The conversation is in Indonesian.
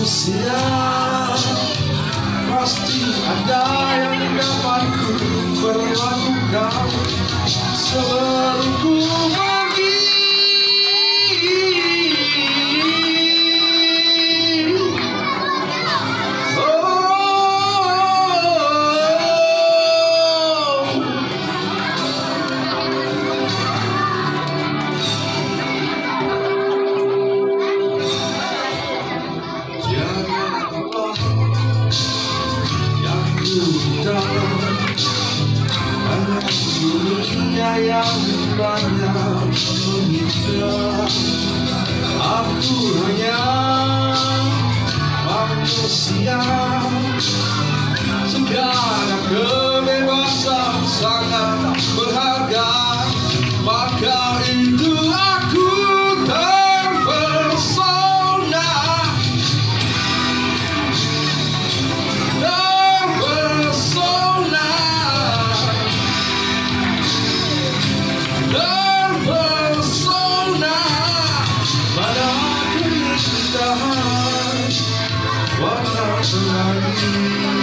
manusia Pasti ada yang dapat ku berlakukan. Sebelum ku dunia yang banyak meminta Aku hanya manusia. Segala kebebasan sangat Christ.